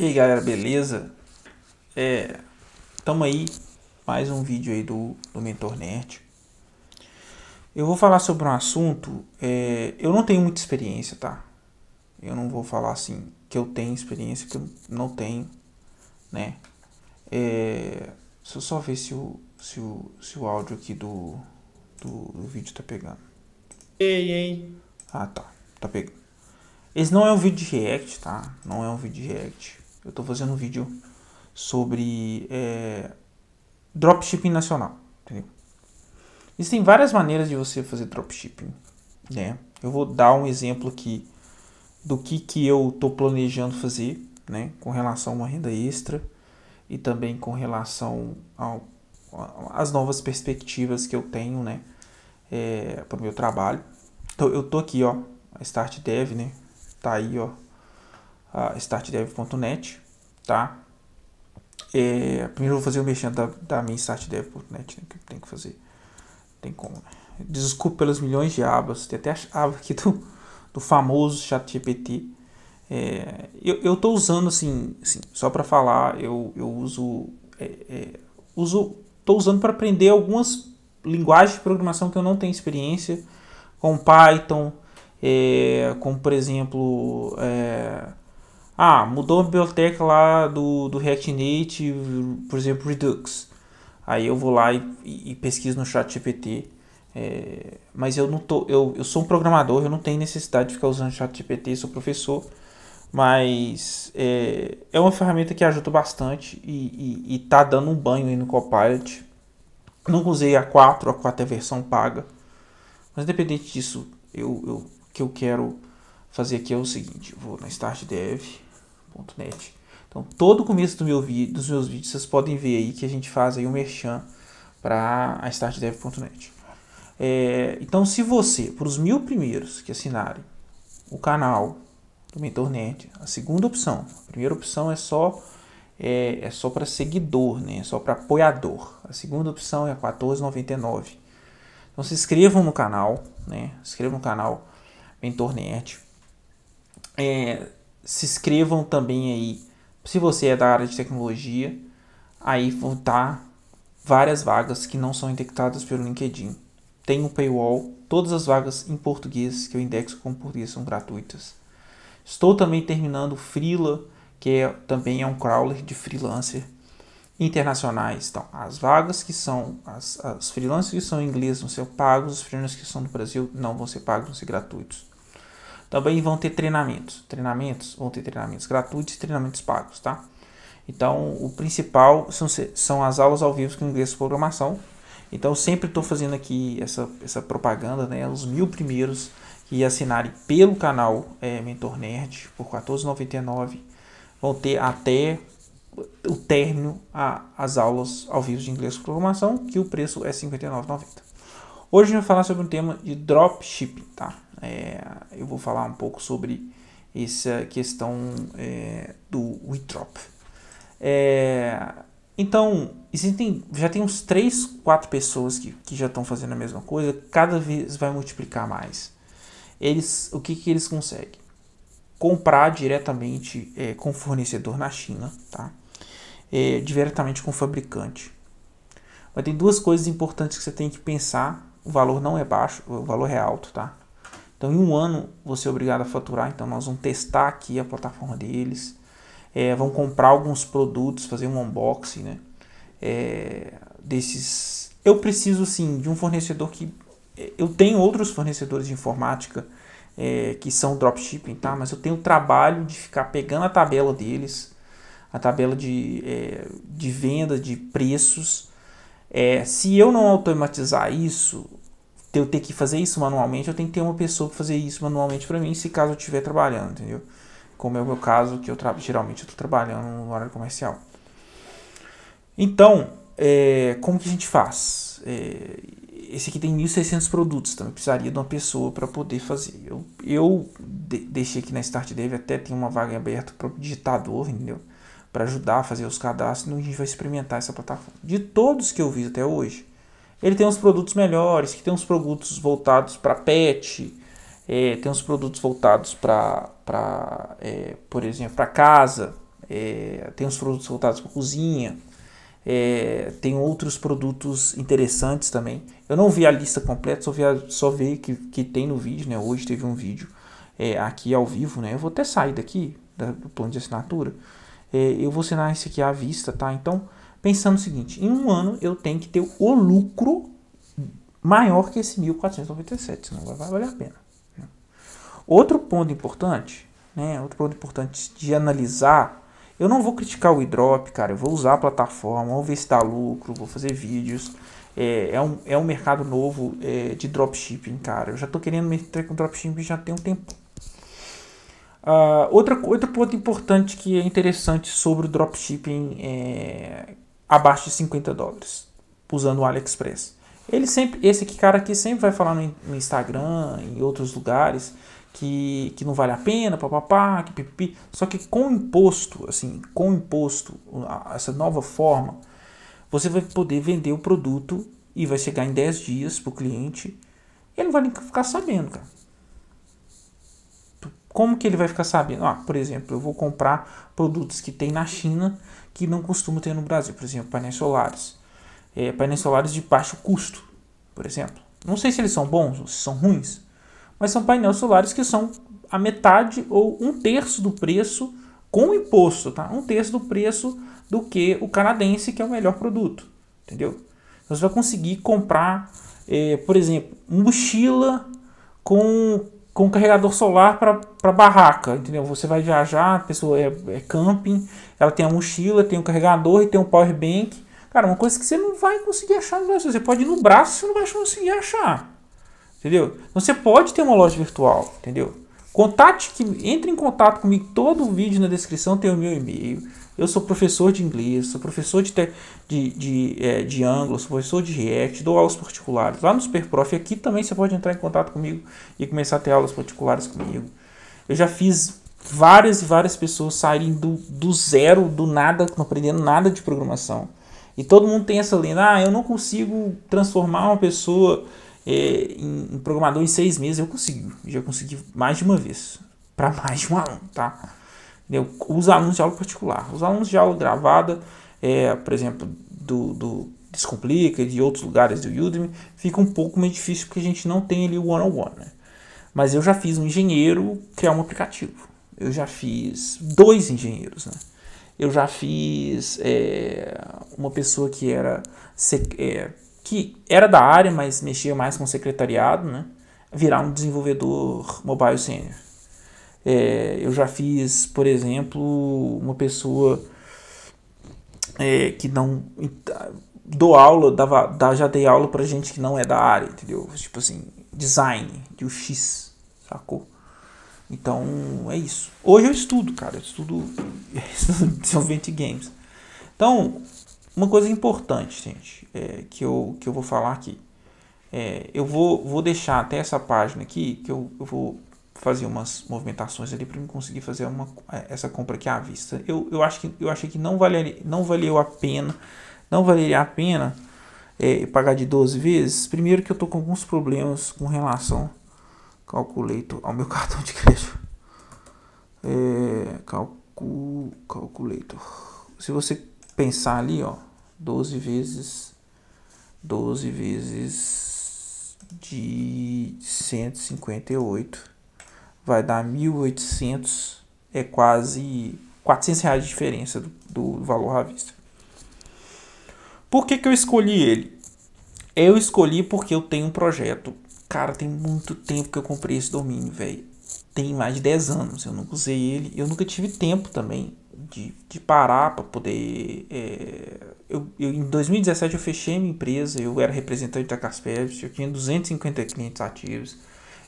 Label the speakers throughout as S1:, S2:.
S1: E aí galera, beleza? É, tamo aí, mais um vídeo aí do, do Mentor Nerd. Eu vou falar sobre um assunto, é, eu não tenho muita experiência, tá? Eu não vou falar assim, que eu tenho experiência, que eu não tenho, né? É, deixa eu só ver se o, se o, se o áudio aqui do, do, do vídeo tá pegando.
S2: Ei, ei.
S1: Ah, tá, tá pegando. Esse não é um vídeo de react, tá? Não é um vídeo de react. Eu estou fazendo um vídeo sobre é, dropshipping nacional. Entendeu? Existem várias maneiras de você fazer dropshipping. Né? Eu vou dar um exemplo aqui do que, que eu estou planejando fazer né? com relação a uma renda extra e também com relação ao, às novas perspectivas que eu tenho né? É, para o meu trabalho. Então, eu tô aqui, ó, a Start Dev, né? Tá aí, ó, a startdev.net, tá? É, primeiro vou fazer o mexendo da, da minha startdev.net, né, que tem que fazer. Tem como, né? Desculpe pelos milhões de abas, tem até a aba aqui do, do famoso ChatGPT. É, eu, eu tô usando assim, assim só para falar, eu, eu uso, é, é, uso, tô usando para aprender algumas linguagens de programação que eu não tenho experiência, com Python, é, como por exemplo, é, ah, mudou a biblioteca lá do, do React Native, por exemplo, Redux. Aí eu vou lá e, e pesquiso no chat GPT. É, mas eu não tô, eu, eu sou um programador, eu não tenho necessidade de ficar usando o chat GPT, sou professor. Mas é, é uma ferramenta que ajuda bastante e, e, e tá dando um banho aí no Copilot. Não usei a 4, a 4 é a versão paga. Mas independente disso, eu, eu que eu quero fazer aqui é o seguinte, vou na startdev net. Então, todo o começo do meu dos meus vídeos, vocês podem ver aí que a gente faz aí um merchan para a startdev.net. É, então, se você, para os mil primeiros que assinarem o canal do MentorNet, a segunda opção, a primeira opção é só é, é só para seguidor, né? É só para apoiador. A segunda opção é 14,99. Então se inscrevam no canal, né? Se inscrevam no canal MentorNet. É, se inscrevam também aí. Se você é da área de tecnologia, aí vão estar várias vagas que não são indexadas pelo LinkedIn. Tem um paywall, todas as vagas em português que eu indexo como português são gratuitas. Estou também terminando o Freela, que é, também é um crawler de freelancer internacionais. Então, as vagas que são, as, as freelancers que são em inglês vão ser pagos, os freelancers que são do Brasil não vão ser pagos, vão ser gratuitos. Também vão ter treinamentos. Treinamentos, vão ter treinamentos gratuitos e treinamentos pagos, tá? Então, o principal são, são as aulas ao vivo com inglês de programação. Então, eu sempre estou fazendo aqui essa, essa propaganda, né? Os mil primeiros que assinarem pelo canal é, Mentor Nerd por R$ 14,99 vão ter até o término a, as aulas ao vivo de inglês de programação, que o preço é R$ 59,90. Hoje a gente vai falar sobre um tema de dropshipping, tá? É, eu vou falar um pouco sobre essa questão é, do WeDrop. É, então, existem, já tem uns 3, 4 pessoas que, que já estão fazendo a mesma coisa, cada vez vai multiplicar mais. Eles, o que, que eles conseguem? Comprar diretamente é, com fornecedor na China, tá? É, diretamente com fabricante. Mas tem duas coisas importantes que você tem que pensar. O valor não é baixo, o valor é alto, tá? Então, em um ano, você é obrigado a faturar. Então, nós vamos testar aqui a plataforma deles. É, vamos comprar alguns produtos, fazer um unboxing, né? É, desses. Eu preciso, sim, de um fornecedor que. Eu tenho outros fornecedores de informática é, que são dropshipping, tá? Mas eu tenho o trabalho de ficar pegando a tabela deles, a tabela de, é, de venda, de preços. É, se eu não automatizar isso, eu ter que fazer isso manualmente, eu tenho que ter uma pessoa para fazer isso manualmente para mim, se caso eu estiver trabalhando, entendeu? Como é o meu caso, que eu geralmente eu estou trabalhando no horário comercial. Então, é, como que a gente faz? É, esse aqui tem 1.600 produtos, então eu precisaria de uma pessoa para poder fazer. Eu, eu de, deixei aqui na Start Dev, até tem uma vaga aberta para o digitador, entendeu? Para ajudar a fazer os cadastros, então a gente vai experimentar essa plataforma. De todos que eu vi até hoje, ele tem uns produtos melhores, que tem uns produtos voltados para pet, é, tem uns produtos voltados para, é, por exemplo, para casa, É, tem os produtos voltados para cozinha, é, tem outros produtos interessantes também. Eu não vi a lista completa, só vi, a, só vi que, que tem no vídeo, né? Hoje teve um vídeo é, aqui ao vivo, né? Eu vou até sair daqui da, do plano de assinatura. É, eu vou assinar esse aqui à vista, tá? Então, pensando o seguinte, em um ano eu tenho que ter o lucro maior que esse 1.497, senão vai valer a pena. Né? Outro ponto importante, né? Outro ponto importante de analisar eu não vou criticar o iDrop, cara. Eu vou usar a plataforma, vou ver se dá lucro, vou fazer vídeos. É, é, um, é um mercado novo é, de dropshipping, cara. Eu já tô querendo meter com dropshipping já tem um tempo. Uh, outra, outro ponto importante que é interessante sobre o dropshipping é abaixo de 50 dólares, usando o AliExpress. Ele sempre, esse aqui, cara aqui sempre vai falar no, no Instagram, em outros lugares, que, que não vale a pena, papapá, que pipi. Só que com imposto, assim, com imposto, essa nova forma, você vai poder vender o produto e vai chegar em 10 dias para o cliente. Ele não vai ficar sabendo, cara. Como que ele vai ficar sabendo? Ah, por exemplo, eu vou comprar produtos que tem na China que não costuma ter no Brasil. Por exemplo, painéis solares. É, painéis solares de baixo custo, por exemplo. Não sei se eles são bons ou se são ruins mas são painéis solares que são a metade ou um terço do preço com imposto, tá? Um terço do preço do que o canadense, que é o melhor produto, entendeu? Então, você vai conseguir comprar, é, por exemplo, mochila com, com carregador solar para barraca, entendeu? Você vai viajar, a pessoa é, é camping, ela tem a mochila, tem o carregador e tem um power bank. Cara, uma coisa que você não vai conseguir achar no Brasil. Você pode ir no braço, você não vai conseguir achar. Entendeu? Você pode ter uma loja virtual, entendeu? Contate que entre em contato comigo. Todo o vídeo na descrição tem o meu e-mail. Eu sou professor de inglês, sou professor de, de, de, é, de Angular, sou professor de React, dou aulas particulares. Lá no Superprof aqui também você pode entrar em contato comigo e começar a ter aulas particulares comigo. Eu já fiz várias e várias pessoas saírem do, do zero, do nada, não aprendendo nada de programação. E todo mundo tem essa linha, ah, eu não consigo transformar uma pessoa é, em, em, programador em seis meses eu consigo. Já consegui mais de uma vez. Para mais de um aluno, tá? Entendeu? Os alunos de aula particular. Os alunos de aula gravada, é, por exemplo, do, do Descomplica, de outros lugares do Udemy, fica um pouco mais difícil porque a gente não tem ali o one-on-one, né? Mas eu já fiz um engenheiro criar um aplicativo. Eu já fiz dois engenheiros, né? Eu já fiz é, uma pessoa que era é, que era da área, mas mexia mais com secretariado, né? virar um desenvolvedor mobile senior. É, eu já fiz, por exemplo, uma pessoa é, que não dou aula, dava, já dei aula para gente que não é da área, entendeu? Tipo assim, design de UX, sacou? Então é isso. Hoje eu estudo, cara, eu estudo, estudo desenvolvimento de games. Então, uma coisa importante, gente, é, que, eu, que eu vou falar aqui. É, eu vou, vou deixar até essa página aqui, que eu, eu vou fazer umas movimentações ali para conseguir fazer uma, é, essa compra aqui à vista. Eu, eu, acho que, eu achei que não, valeria, não valeu a pena, não valeria a pena é, pagar de 12 vezes. Primeiro que eu tô com alguns problemas com relação calculator ao meu cartão de crédito. É, calcu, calculator. Se você pensar ali, ó, 12 vezes 12 vezes de 158 vai dar 1.800 é quase 400 reais de diferença do, do valor à vista. Por que, que eu escolhi ele? Eu escolhi porque eu tenho um projeto. Cara, tem muito tempo que eu comprei esse domínio, velho. Tem mais de 10 anos. Eu nunca usei ele. Eu nunca tive tempo também de, de parar para poder. É, eu, eu, em 2017 eu fechei minha empresa, eu era representante da Kaspersky, eu tinha 250 clientes ativos,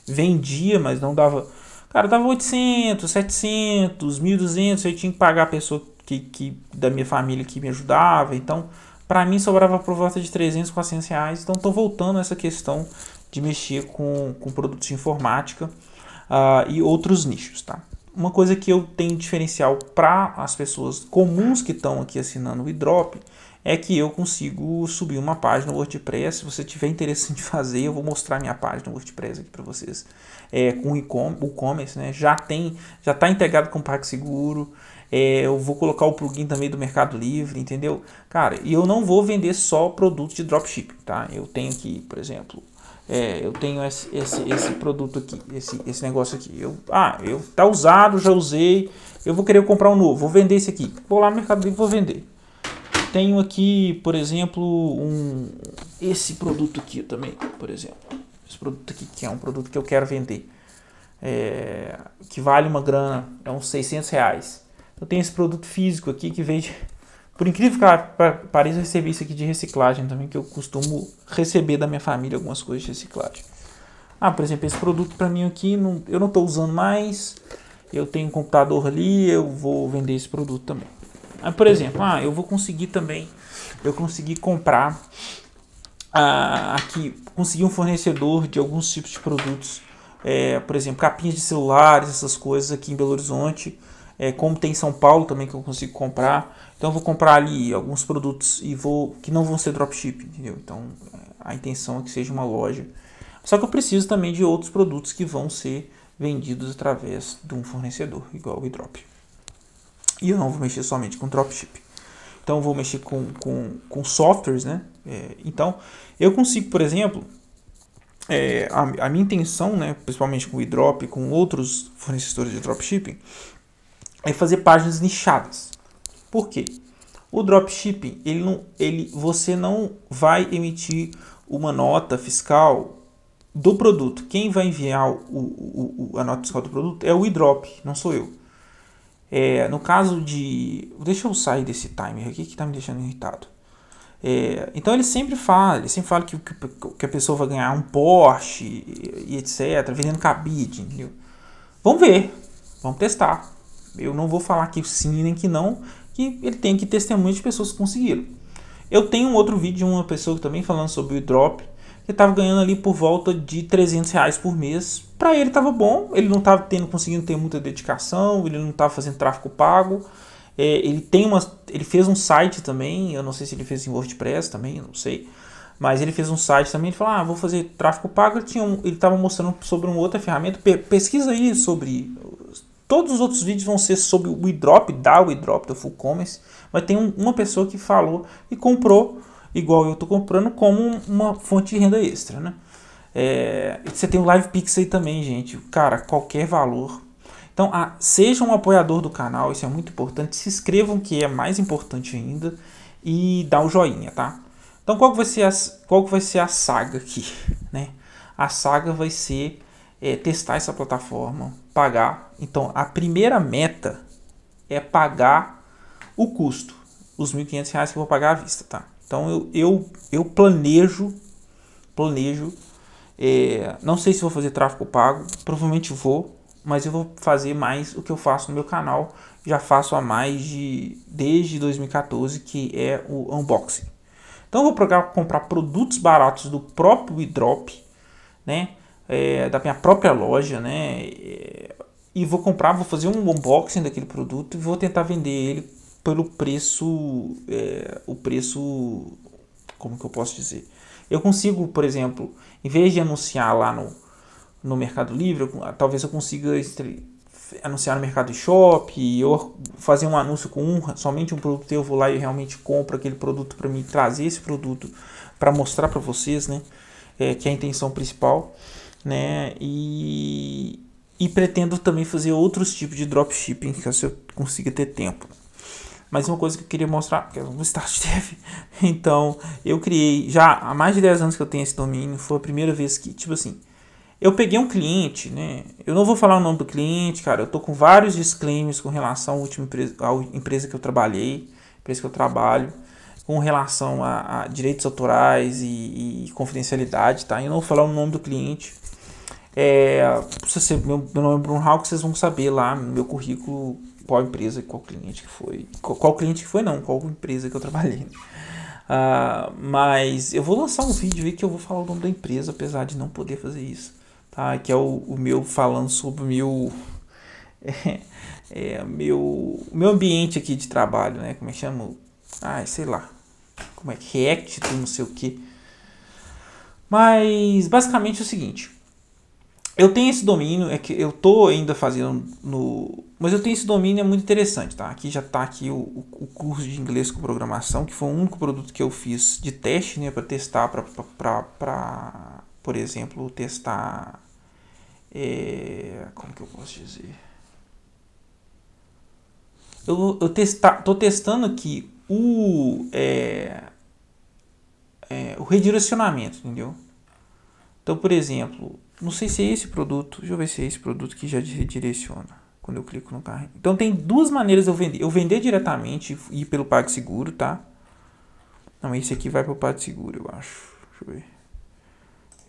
S1: vendia, mas não dava. Cara, dava 800, 700, 1.200, eu tinha que pagar a pessoa que, que, da minha família que me ajudava, então para mim sobrava por volta de 300, 400 reais. Então estou voltando a essa questão de mexer com, com produtos de informática uh, e outros nichos, tá? uma coisa que eu tenho diferencial para as pessoas comuns que estão aqui assinando o iDrop é que eu consigo subir uma página no WordPress. Se você tiver interesse em fazer, eu vou mostrar minha página no WordPress aqui para vocês. É, com o e-commerce, né? Já tem, já está integrado com o PagSeguro. É, eu vou colocar o plugin também do Mercado Livre, entendeu? Cara, e eu não vou vender só produtos de dropshipping, tá? Eu tenho aqui, por exemplo, é, eu tenho esse, esse, esse produto aqui, esse, esse negócio aqui. Eu, ah, eu tá usado, já usei. Eu vou querer comprar um novo, vou vender esse aqui. Vou lá no Mercado Livre, vou vender. Tenho aqui, por exemplo, um esse produto aqui também, por exemplo. Esse produto aqui que é um produto que eu quero vender, é, que vale uma grana, é uns 600 reais. Eu tenho esse produto físico aqui que veio de, por incrível que pareça, eu recebi isso aqui de reciclagem também, que eu costumo receber da minha família algumas coisas de reciclagem. Ah, por exemplo, esse produto para mim aqui, não, eu não estou usando mais, eu tenho um computador ali, eu vou vender esse produto também. Ah, por exemplo, ah, eu vou conseguir também, eu consegui comprar ah, aqui, conseguir um fornecedor de alguns tipos de produtos, é, por exemplo, capinhas de celulares, essas coisas aqui em Belo Horizonte, é, como tem em São Paulo também que eu consigo comprar. Então eu vou comprar ali alguns produtos e vou que não vão ser dropship, entendeu? Então a intenção é que seja uma loja. Só que eu preciso também de outros produtos que vão ser vendidos através de um fornecedor, igual o iDrop. E eu não vou mexer somente com dropship. Então vou mexer com, com, com softwares, né? É, então eu consigo, por exemplo, é, a, a, minha intenção, né, principalmente com o iDrop e com outros fornecedores de dropshipping, é fazer páginas nichadas. Por quê? O dropshipping, ele não, ele, você não vai emitir uma nota fiscal do produto. Quem vai enviar o, o, o a nota fiscal do produto é o iDrop, não sou eu. É, no caso de. Deixa eu sair desse timer aqui que está me deixando irritado. É, então ele sempre fala, ele sempre fala que, que, que, a pessoa vai ganhar um Porsche e, e etc, vendendo cabide, entendeu? Vamos ver, vamos testar. Eu não vou falar que sim nem que não, que ele tem que testemunhar de pessoas que conseguiram. Eu tenho um outro vídeo de uma pessoa também falando sobre o drop, que estava ganhando ali por volta de 300 reais por mês. Para ele estava bom, ele não estava tendo conseguindo ter muita dedicação, ele não estava fazendo tráfego pago. É, ele tem uma, ele fez um site também, eu não sei se ele fez em WordPress também, não sei. Mas ele fez um site também, ele falou, ah, vou fazer tráfego pago. Ele um, ele estava mostrando sobre uma outra ferramenta. Pesquisa aí sobre Todos os outros vídeos vão ser sobre o WeDrop, da WeDrop, do Full Commerce. Mas tem um, uma pessoa que falou e comprou, igual eu estou comprando, como uma fonte de renda extra, né? É, você tem o Live Pix aí também, gente. Cara, qualquer valor. Então, ah, seja um apoiador do canal, isso é muito importante. Se inscrevam, que é mais importante ainda. E dá o joinha, tá? Então, qual que vai ser a, qual que vai ser a saga aqui, né? A saga vai ser é, testar essa plataforma, pagar. Então, a primeira meta é pagar o custo, os R$ 1.500 que eu vou pagar à vista, tá? Então, eu, eu, eu planejo, planejo, é, não sei se vou fazer tráfego pago, provavelmente vou, mas eu vou fazer mais o que eu faço no meu canal, já faço há mais de, desde 2014, que é o unboxing. Então, eu vou comprar produtos baratos do próprio drop, né? é, da minha própria loja, né? E vou comprar, vou fazer um unboxing daquele produto e vou tentar vender ele pelo preço, é, o preço, como que eu posso dizer? Eu consigo, por exemplo, em vez de anunciar lá no, no Mercado Livre, eu, talvez eu consiga anunciar no Mercado Shop ou fazer um anúncio com um, somente um produto eu vou lá e realmente compro aquele produto para mim trazer esse produto para mostrar para vocês, né? É, que é a intenção principal né? E, e pretendo também fazer outros tipos de dropshipping, se eu consiga ter tempo. Mas uma coisa que eu queria mostrar, que é o Start Dev. Então, eu criei, já há mais de 10 anos que eu tenho esse domínio, foi a primeira vez que, tipo assim, eu peguei um cliente, né? Eu não vou falar o nome do cliente, cara. Eu tô com vários disclaimers com relação à última empresa, à empresa que eu trabalhei, empresa que eu trabalho, com relação a, a direitos autorais e, e, confidencialidade, tá? Eu não vou falar o nome do cliente, é, se você, meu, meu nome é Bruno Hawk, vocês vão saber lá meu currículo qual empresa e qual cliente que foi. Qual, qual, cliente que foi, não, qual empresa que eu trabalhei. Uh, mas eu vou lançar um vídeo aí que eu vou falar o nome da empresa, apesar de não poder fazer isso. Tá? Que é o, o meu falando sobre o meu. É, é, meu, meu ambiente aqui de trabalho, né? Como é que chama? Ah, sei lá. Como é que React, não sei o que. Mas basicamente é o seguinte eu tenho esse domínio, é que eu tô ainda fazendo no. Mas eu tenho esse domínio, é muito interessante, tá? Aqui já tá aqui o, o curso de inglês com programação, que foi o único produto que eu fiz de teste, né? para testar, para, por exemplo, testar. É, como que eu posso dizer? Eu, eu testar, tô testando aqui o, é, é, o redirecionamento, entendeu? Então, por exemplo, não sei se é esse produto. Deixa eu ver se é esse produto que já redireciona. Quando eu clico no carro. Então tem duas maneiras eu vender. Eu vender diretamente e ir pelo PagSeguro, tá? Não, esse aqui vai para o PagSeguro, eu acho. Deixa eu ver.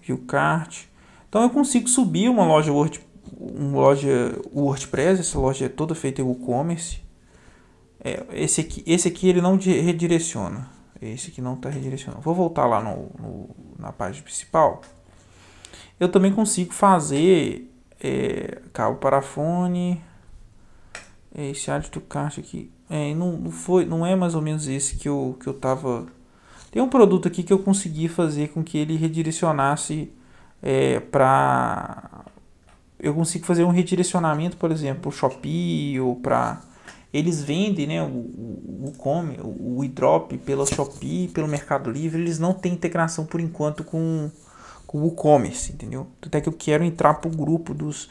S1: View Cart. Então eu consigo subir uma loja Word, uma loja WordPress. Essa loja é toda feita em WooCommerce. É, esse, aqui, esse aqui ele não redireciona. Esse aqui não está redirecionando. Vou voltar lá no, no, na página principal eu também consigo fazer é, cabo parafone, esse áudio do caixa aqui. É, não, não, foi, não é mais ou menos esse que eu, que eu tava. Tem um produto aqui que eu consegui fazer com que ele redirecionasse é, para. Eu consigo fazer um redirecionamento, por exemplo, o Shopee ou para. Eles vendem né, o, o, o, o e-drop pela Shopee, pelo Mercado Livre. Eles não têm integração por enquanto com, o e-commerce, entendeu? Até que eu quero entrar pro grupo dos.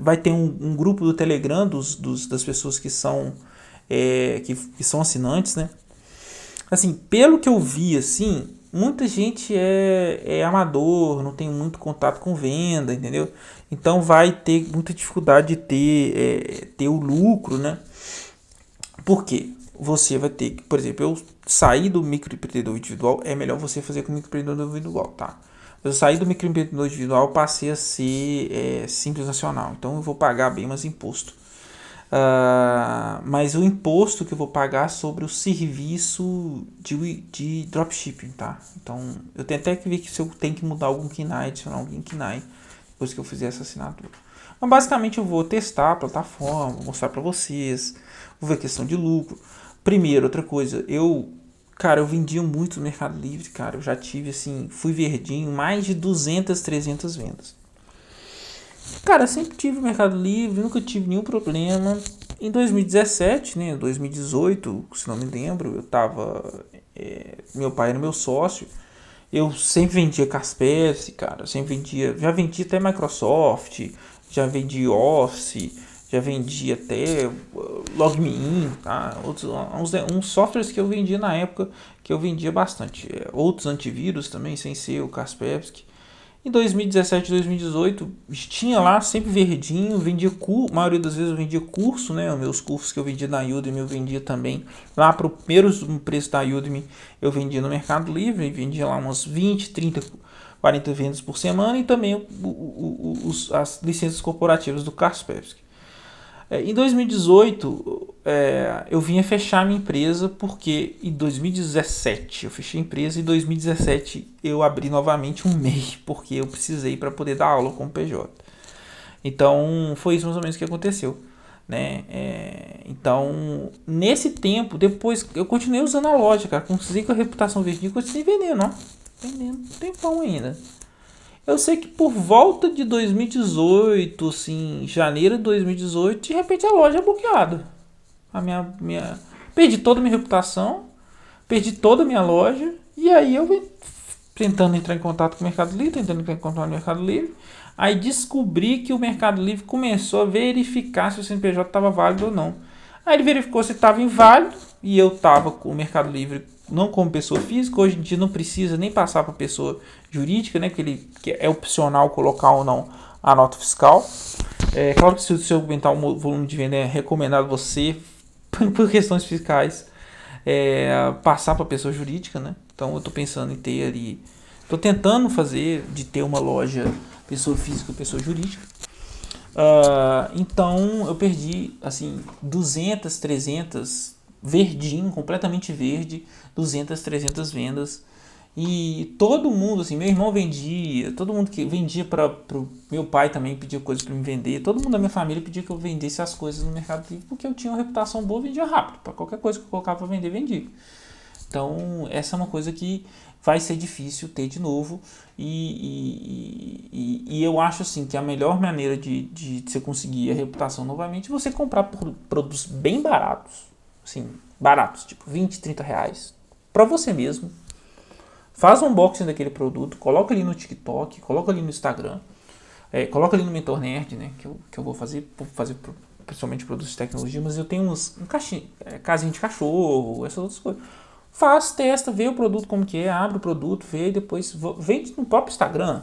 S1: Vai ter um, um grupo do Telegram dos, dos, das pessoas que são é, que, que são assinantes, né? Assim, pelo que eu vi, assim, muita gente é, é amador, não tem muito contato com venda, entendeu? Então vai ter muita dificuldade de ter, é, ter o lucro, né? Por quê? Você vai ter que, por exemplo, eu sair do microempreendedor individual, é melhor você fazer com o microempreendedor individual, tá? Eu saí do microempreendedor individual, passei a ser é, simples nacional. Então eu vou pagar bem mais imposto. Uh, mas o imposto que eu vou pagar sobre o serviço de, de dropshipping, tá? Então eu tenho até que ver que se eu tenho que mudar algum KINAI, adicionar algum KINAI, depois que eu fizer essa assinatura. Mas basicamente eu vou testar a plataforma, vou mostrar para vocês, vou ver a questão de lucro. Primeiro, outra coisa, eu Cara, eu vendia muito no Mercado Livre, cara. Eu já tive, assim, fui verdinho, mais de 200, 300 vendas. Cara, sempre tive Mercado Livre, nunca tive nenhum problema. Em 2017, né, 2018, se não me lembro, eu tava. É, meu pai era meu sócio. Eu sempre vendia Kaspersky, cara. Sempre vendia. Já vendi até Microsoft, já vendi Office já vendi até uh, LogMeIn, tá? Outros, uns, uns softwares que eu vendia na época que eu vendia bastante. É, outros antivírus também, sem ser o Kaspersky. Em 2017 2018 tinha lá sempre verdinho, vendia curso, a maioria das vezes eu vendia curso, né? Os meus cursos que eu vendia na Udemy eu vendia também lá para o primeiro preço da Udemy, eu vendia no Mercado Livre, vendia lá umas 20, 30, 40 vendas por semana e também o, o, o, os, as licenças corporativas do Kaspersky. É, em 2018, é, eu vinha fechar minha empresa porque em 2017 eu fechei a empresa e em 2017 eu abri novamente um MEI porque eu precisei para poder dar aula com o PJ. Então foi isso mais ou menos que aconteceu. Né? É, então, nesse tempo, depois eu continuei usando a loja, cara. Consegui com a reputação verdinha, continuei vendendo, ó. Vendendo tempão ainda. Eu sei que por volta de 2018, assim, janeiro de 2018, de repente a loja é bloqueada. A minha, minha... Perdi toda a minha reputação, perdi toda a minha loja, e aí eu tentando entrar em contato com o Mercado Livre, tentando entrar em contato com o Mercado Livre, aí descobri que o Mercado Livre começou a verificar se o CNPJ estava válido ou não. Aí ele verificou se estava inválido, e eu estava com o Mercado Livre não como pessoa física, hoje em dia não precisa nem passar para pessoa jurídica, né? Que, ele, que é opcional colocar ou não a nota fiscal. É claro que se seu aumentar o volume de venda é recomendado você, por questões fiscais, é, passar para pessoa jurídica, né? Então eu estou pensando em ter ali, estou tentando fazer de ter uma loja pessoa física, pessoa jurídica. Uh, então eu perdi assim 200, 300 verdinho, completamente verde, 200, 300 vendas. E todo mundo, assim, meu irmão vendia, todo mundo que vendia para o meu pai também pedia coisas para me vender, todo mundo da minha família pedia que eu vendesse as coisas no Mercado Livre porque eu tinha uma reputação boa, vendia rápido, para qualquer coisa que eu colocava para vender, vendia. Então, essa é uma coisa que vai ser difícil ter de novo. E, e, e, e eu acho assim que a melhor maneira de, de você conseguir a reputação novamente é você comprar produtos bem baratos. Assim, baratos, tipo 20, 30 reais. Para você mesmo. Faz um unboxing daquele produto, coloca ali no TikTok, coloca ali no Instagram, é, coloca ali no Mentor Nerd, né? Que eu, que eu vou fazer, vou fazer principalmente produtos de tecnologia, mas eu tenho uns um caixinha, é, casinha de cachorro, essas outras coisas. Faz, testa, vê o produto como que é, abre o produto, vê, depois vende no próprio Instagram.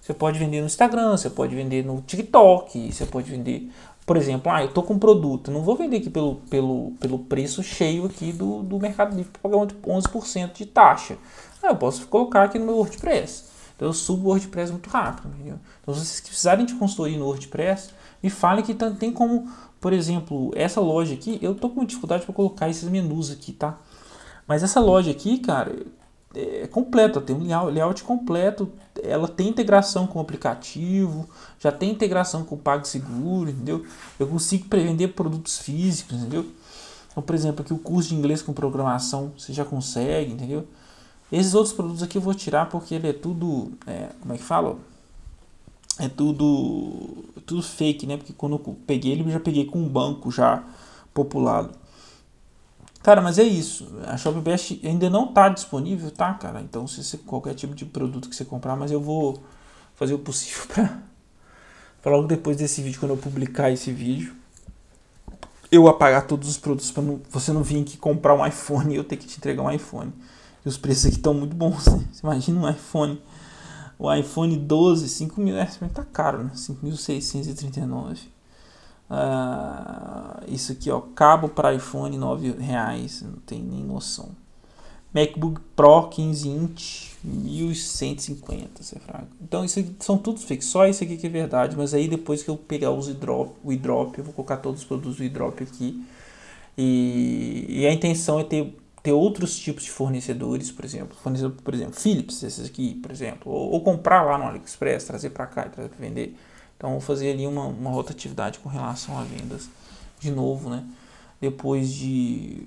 S1: Você pode vender no Instagram, você pode vender no TikTok, você pode vender, por exemplo, ah, eu tô com um produto, não vou vender aqui pelo, pelo, pelo preço cheio aqui do, do Mercado Livre pagar 11% de taxa. Ah, eu posso colocar aqui no meu WordPress. Então eu subo o WordPress muito rápido. Entendeu? Então se vocês precisarem de consultoria no WordPress, me falem que tem como, por exemplo, essa loja aqui, eu tô com dificuldade para colocar esses menus aqui, tá? Mas essa loja aqui, cara, é completa, tem um layout completo, ela tem integração com o aplicativo, já tem integração com o PagSeguro, entendeu? Eu consigo vender produtos físicos, entendeu? Então, por exemplo, aqui o curso de inglês com programação, você já consegue, entendeu? Esses outros produtos aqui eu vou tirar porque ele é tudo, é, como é que fala? É tudo, tudo fake, né? Porque quando eu peguei ele, eu já peguei com um banco já populado. Cara, mas é isso. A Shopbest ainda não está disponível, tá, cara? Então, se qualquer tipo de produto que você comprar, mas eu vou fazer o possível para logo depois desse vídeo, quando eu publicar esse vídeo, eu apagar todos os produtos para você não vir aqui comprar um iPhone e eu ter que te entregar um iPhone. E os preços aqui estão muito bons, né? Você imagina um iPhone, o iPhone 12, 5 mil, é, tá caro, né? 5.639. Uh, isso aqui, ó, cabo para iPhone, 9 reais, não tem nem noção. MacBook Pro 15 inch, 1150, você fraga. Então isso aqui são tudo fake, só isso aqui que é verdade, mas aí depois que eu pegar os iDrop, o iDrop, eu vou colocar todos os produtos do iDrop aqui. E, e a intenção é ter, ter outros tipos de fornecedores, por exemplo, fornecedor, por exemplo, Philips, esses aqui, por exemplo, ou, ou comprar lá no AliExpress, trazer para cá e trazer para vender. Então fazer ali uma, uma rotatividade com relação a vendas de novo, né? Depois de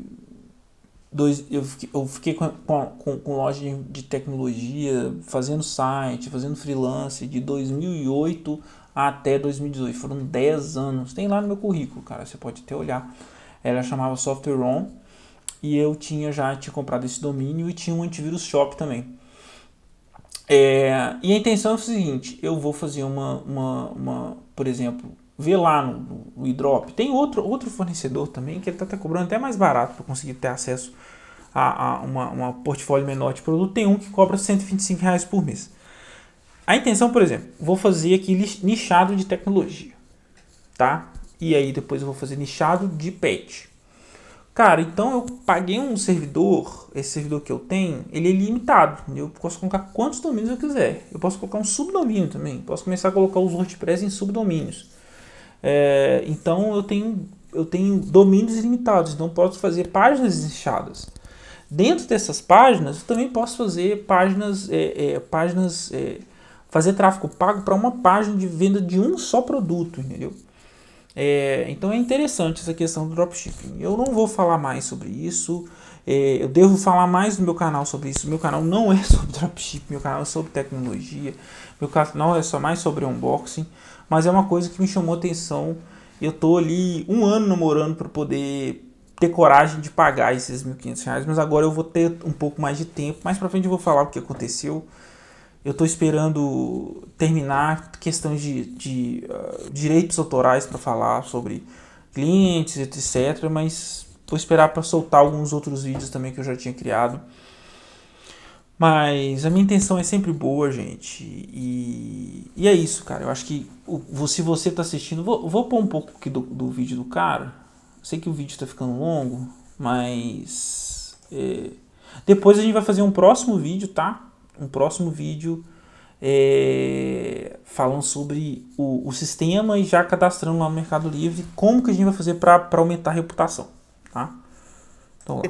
S1: dois, eu fiquei, eu fiquei com, com, com loja de, de tecnologia, fazendo site, fazendo freelance de 2008 até 2018. Foram 10 anos. Tem lá no meu currículo, cara. Você pode até olhar. Ela chamava Software On. E eu tinha já tinha comprado esse domínio e tinha um antivírus shop também. É, e a intenção é o seguinte: eu vou fazer uma, uma, uma por exemplo, ver lá no, no iDrop. Tem outro, outro fornecedor também que ele está tá cobrando até mais barato para conseguir ter acesso a, a uma, uma portfólio menor de produto. Tem um que cobra 125 reais por mês. A intenção, por exemplo, vou fazer aqui nichado de tecnologia, tá? E aí depois eu vou fazer nichado de pet. Cara, então eu paguei um servidor, esse servidor que eu tenho, ele é limitado. Eu posso colocar quantos domínios eu quiser. Eu posso colocar um subdomínio também. Posso começar a colocar os WordPress em subdomínios. É, então eu tenho, eu tenho domínios limitados, então posso fazer páginas nichadas. Dentro dessas páginas, eu também posso fazer páginas, é, é, páginas, é, fazer tráfego pago para uma página de venda de um só produto, entendeu? É, então é interessante essa questão do dropshipping. Eu não vou falar mais sobre isso. É, eu devo falar mais no meu canal sobre isso. Meu canal não é sobre dropshipping, meu canal é sobre tecnologia. Meu canal é só mais sobre unboxing. Mas é uma coisa que me chamou atenção. Eu tô ali um ano namorando para poder ter coragem de pagar esses 1.500 reais. Mas agora eu vou ter um pouco mais de tempo. Mais pra frente eu vou falar o que aconteceu. Eu estou esperando terminar questões de, de uh, direitos autorais para falar sobre clientes, etc. Mas vou esperar para soltar alguns outros vídeos também que eu já tinha criado. Mas a minha intenção é sempre boa, gente. E, e é isso, cara. Eu acho que o, se você está assistindo, vou, vou pôr um pouco aqui do, do vídeo do cara. Sei que o vídeo está ficando longo, mas é, depois a gente vai fazer um próximo vídeo, tá? Um próximo vídeo é, falando sobre o, o, sistema e já cadastrando lá no Mercado Livre como que a gente vai fazer para aumentar a reputação, tá?
S2: Então, lá.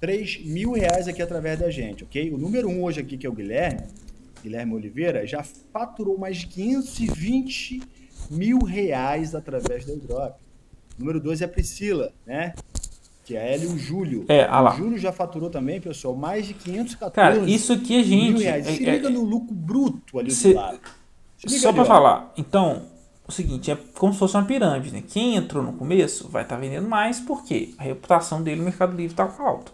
S2: 3 mil reais aqui através da gente, ok? O número 1 um hoje aqui, que é o Guilherme, Guilherme Oliveira, já faturou mais de 520 mil reais através do Drop. Número 2 é a Priscila, né? Que é a Hélio Júlio.
S1: É, ah lá.
S2: O Júlio já faturou também, pessoal, mais de 514
S1: Cara, isso aqui a gente.
S2: mil reais. Se
S1: é-
S2: liga
S1: é-
S2: no lucro bruto ali
S1: Cê-
S2: do lado.
S1: Só
S2: ó.
S1: falar, então, o seguinte, é como se fosse uma pirâmide, né? Quem entrou no começo vai estar vendendo mais porque a reputação dele no Mercado Livre tá alta.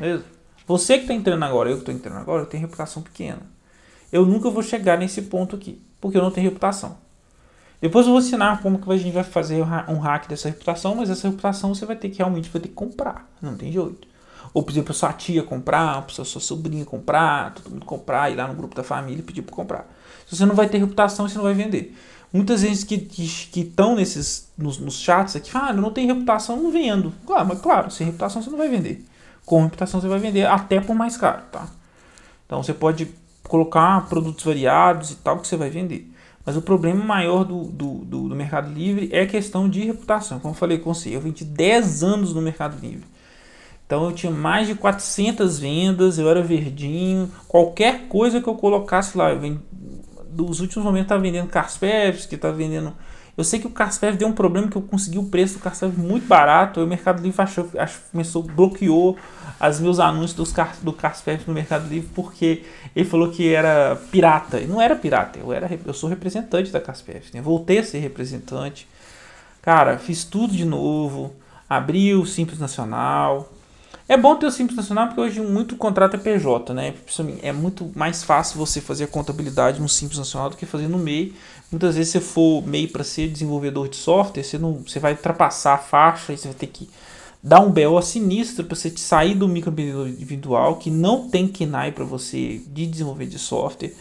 S1: Beleza? Você que tá entrando agora, eu que tô entrando agora, eu tenho reputação pequena. Eu nunca vou chegar nesse ponto aqui, porque eu não tenho reputação. Depois eu vou ensinar como que a gente vai fazer um hack dessa reputação, mas essa reputação você vai ter que realmente vai ter que comprar. Não tem jeito. Ou pedir pra sua tia comprar, pra sua sobrinha comprar, todo mundo comprar, ir lá no grupo da família e pedir pra comprar. Se você não vai ter reputação, você não vai vender. Muitas vezes que estão nesses nos, nos chats aqui, ah, eu não tenho reputação, não vendo. Claro, mas claro, sem reputação você não vai vender. Com reputação você vai vender até por mais caro, tá? Então você pode colocar produtos variados e tal que você vai vender. Mas o problema maior do, do, do, do Mercado Livre é a questão de reputação. Como eu falei com você, eu vendi 10 anos no Mercado Livre. Então eu tinha mais de 400 vendas, eu era verdinho. Qualquer coisa que eu colocasse lá, eu vendi, dos últimos momentos tá vendendo Kaspersky, tá vendendo. Eu sei que o Kaspersky deu um problema que eu consegui o preço do Kaspersky muito barato. O Mercado Livre achou, acho, começou bloqueou os meus anúncios dos, do Kaspersky no Mercado Livre porque ele falou que era pirata. E não era pirata, eu era eu sou representante da Kaspersky, né? Voltei a ser representante. Cara, fiz tudo de novo, abri o Simples Nacional. É bom ter o Simples Nacional porque hoje muito contrato é PJ, né? Isso É muito mais fácil você fazer a contabilidade no Simples Nacional do que fazer no MEI. Muitas vezes se for MEI para ser desenvolvedor de software, você, não, você vai ultrapassar a faixa e você vai ter que dar um BO sinistro para você te sair do microempreendedor individual que não tem KNAI para você de desenvolver de software.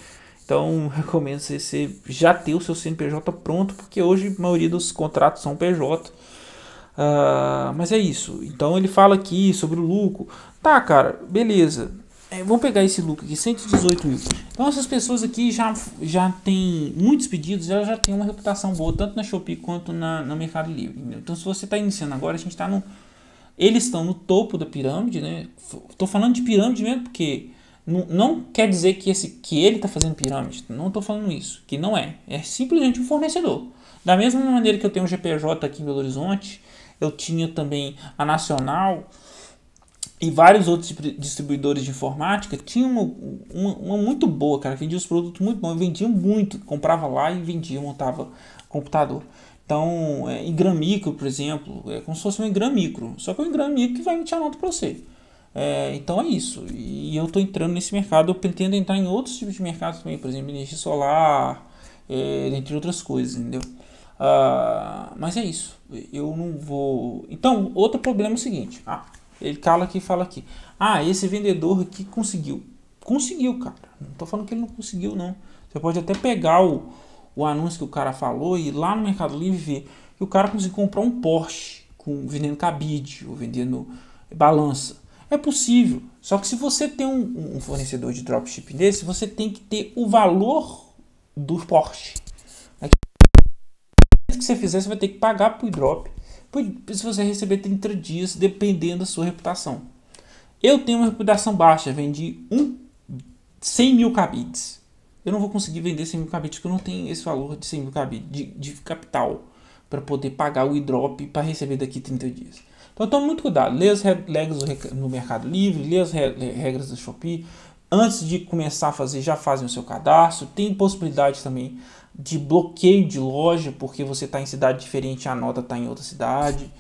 S1: Então, recomendo você já ter o seu CNPJ pronto, porque hoje a maioria dos contratos são PJ. Ah, mas é isso. Então ele fala aqui sobre o lucro. Tá, cara, beleza. É, vamos pegar esse lucro aqui, 118 mil. Então essas pessoas aqui já, já têm muitos pedidos, elas já têm uma reputação boa, tanto na Shopee quanto na, no Mercado Livre. Então se você está iniciando agora, a gente está no. Eles estão no topo da pirâmide, né? Tô falando de pirâmide mesmo porque não, não quer dizer que, esse, que ele está fazendo pirâmide. Não estou falando isso. Que não é. É simplesmente um fornecedor. Da mesma maneira que eu tenho o GPJ aqui em Belo Horizonte, eu tinha também a Nacional e vários outros distri- distribuidores de informática. Tinha uma, uma, uma muito boa, cara. Vendia os produtos muito bons. Eu vendia muito. Comprava lá e vendia, montava computador. Então, é, em Gran Micro, por exemplo, é como se fosse um Gran Micro. Só que é um Gran Micro que vai emitir a nota para você. É, então é isso. E eu estou entrando nesse mercado. Eu pretendo entrar em outros tipos de mercados também, por exemplo, energia solar, é, entre outras coisas, entendeu? Ah, mas é isso. Eu não vou. Então, outro problema é o seguinte. Ah, ele cala aqui e fala aqui. Ah, esse vendedor aqui conseguiu. Conseguiu, cara. Não tô falando que ele não conseguiu, não. Você pode até pegar o, o anúncio que o cara falou e ir lá no Mercado Livre ver que o cara conseguiu comprar um Porsche com, vendendo cabide ou vendendo balança. É possível. Só que se você tem um, um fornecedor de dropshipping desse, você tem que ter o valor do Porsche. Que você fizer, você vai ter que pagar pro drop. Se você receber 30 dias, dependendo da sua reputação. Eu tenho uma reputação baixa, vendi um 100 mil cabides. Eu não vou conseguir vender 100 mil cabides porque eu não tenho esse valor de 100 mil cabides de, de capital para poder pagar o drop para receber daqui 30 dias. Então tome muito cuidado, lê as regras no Mercado Livre, lê as re- regras do Shopee. Antes de começar a fazer, já fazem o seu cadastro. Tem possibilidade também de bloqueio de loja, porque você está em cidade diferente a nota está em outra cidade.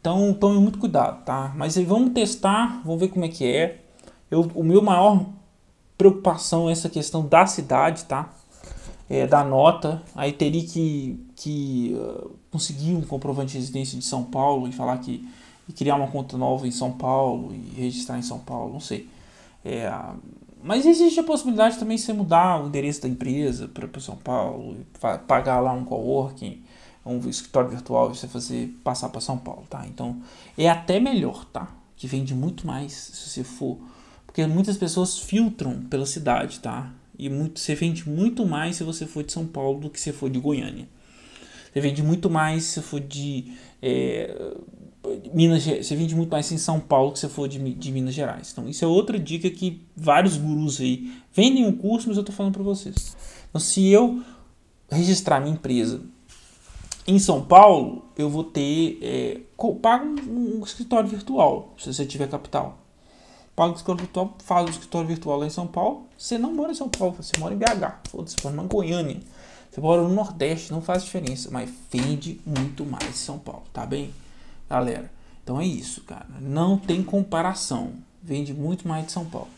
S1: Então tome muito cuidado, tá? Mas aí vamos testar, vamos ver como é que é. Eu, o meu maior preocupação é essa questão da cidade, tá? É, da nota. Aí teria que, que uh, conseguir um comprovante de residência de São Paulo e falar que e criar uma conta nova em São Paulo e registrar em São Paulo, não sei. É, mas existe a possibilidade também de você mudar o endereço da empresa para São Paulo, pagar lá um coworking, um escritório virtual e você fazer passar para São Paulo, tá? Então é até melhor, tá? Que vende muito mais se você for, porque muitas pessoas filtram pela cidade, tá? E muito, você vende muito mais se você for de São Paulo do que se for de Goiânia. Você vende muito mais se for de é, Minas. Você vende muito mais em São Paulo que se for de, de Minas Gerais. Então, isso é outra dica que vários gurus aí vendem um curso, mas eu tô falando para vocês. Então, se eu registrar minha empresa em São Paulo, eu vou ter. É, paga um, um, escritório virtual, se você tiver capital. Paga o escritório virtual, faz o escritório virtual lá em São Paulo. Você não mora em São Paulo, você mora em BH. Você mora em Goiânia. Você mora no Nordeste, não faz diferença, mas vende muito mais em São Paulo, tá bem? Galera, então é isso, cara. Não tem comparação. Vende muito mais de São Paulo.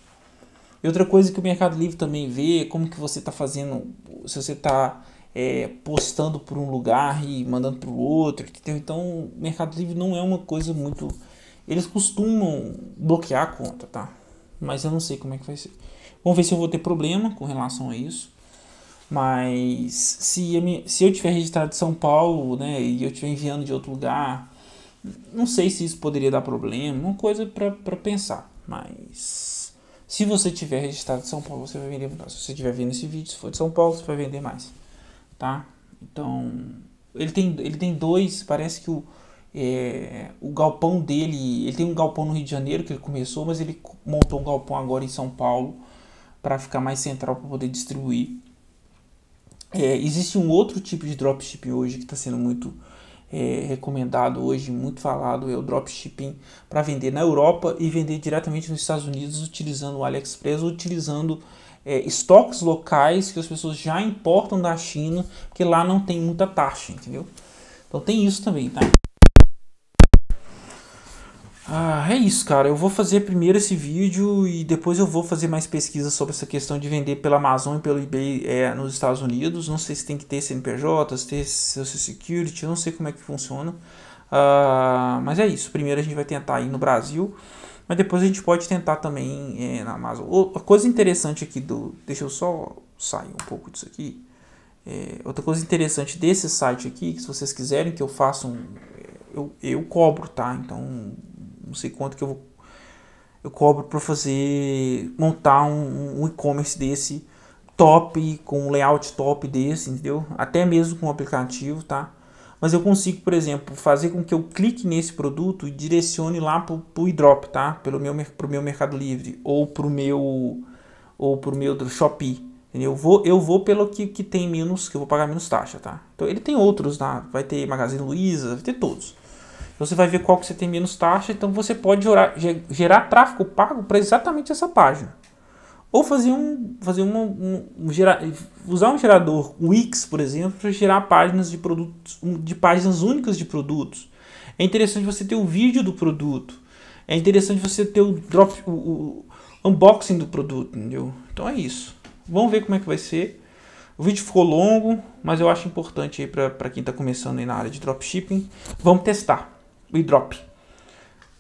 S1: E outra coisa que o Mercado Livre também vê é como que você está fazendo, se você está é, postando por um lugar e mandando para o outro, entendeu? Então, o Mercado Livre não é uma coisa muito... Eles costumam bloquear a conta, tá? Mas eu não sei como é que vai ser. Vamos ver se eu vou ter problema com relação a isso. Mas se, se eu tiver registrado em São Paulo, né, e eu estiver enviando de outro lugar, não sei se isso poderia dar problema, uma coisa para pensar. Mas se você tiver registrado em São Paulo, você vai vender mais. Se você estiver vendo esse vídeo, se for de São Paulo, você vai vender mais, tá? Então, ele tem, ele tem dois, parece que o, é, o galpão dele, ele tem um galpão no Rio de Janeiro que ele começou, mas ele montou um galpão agora em São Paulo para ficar mais central para poder distribuir. É, existe um outro tipo de dropshipping hoje que está sendo muito é, recomendado hoje, muito falado, é o dropshipping para vender na Europa e vender diretamente nos Estados Unidos utilizando o AliExpress, utilizando é, estoques locais que as pessoas já importam da China, porque lá não tem muita taxa, entendeu? Então tem isso também, tá? Ah, é isso, cara. Eu vou fazer primeiro esse vídeo e depois eu vou fazer mais pesquisa sobre essa questão de vender pela Amazon e pelo eBay é, nos Estados Unidos. Não sei se tem que ter CNPJ, se ter Social Security, não sei como é que funciona. Ah, mas é isso. Primeiro a gente vai tentar ir no Brasil, mas depois a gente pode tentar também é, na Amazon. Outra coisa interessante aqui do. Deixa eu só sair um pouco disso aqui. É, outra coisa interessante desse site aqui, que se vocês quiserem que eu faça um. Eu, eu cobro, tá? Então não sei quanto que eu vou eu cobro para fazer montar um, um e-commerce desse top com um layout top desse, entendeu? Até mesmo com o aplicativo, tá? Mas eu consigo, por exemplo, fazer com que eu clique nesse produto e direcione lá para o iDrop, tá? Pelo meu, pro meu Mercado Livre ou para o meu ou pro meu Shopee? Eu vou, eu vou pelo que, que tem menos, que eu vou pagar menos taxa, tá? Então ele tem outros, tá? Vai ter Magazine Luiza, vai ter todos você vai ver qual que você tem menos taxa, então você pode gerar, gerar tráfego pago para exatamente essa página. Ou fazer um, fazer uma, um, um gerar, usar um gerador Wix, por exemplo, para gerar páginas de produtos, de páginas únicas de produtos. É interessante você ter o vídeo do produto. É interessante você ter o drop, o, o unboxing do produto, entendeu? Então é isso. Vamos ver como é que vai ser. O vídeo ficou longo, mas eu acho importante aí para quem está começando aí na área de dropshipping. Vamos testar o iDrop.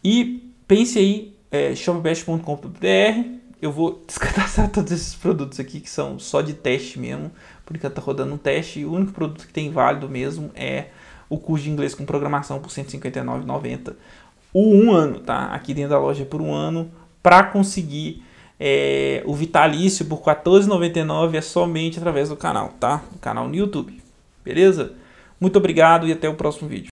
S1: E pense aí, é, shopbest.com.br. Eu vou descadastrar todos esses produtos aqui que são só de teste mesmo, porque tá rodando um teste e o único produto que tem válido mesmo é o curso de inglês com programação por R$ 159,90. O um ano, tá? Aqui dentro da loja por um ano para conseguir é, o vitalício por R$ 14,99 é somente através do canal, tá? Do canal no YouTube. Beleza? Muito obrigado e até o próximo vídeo.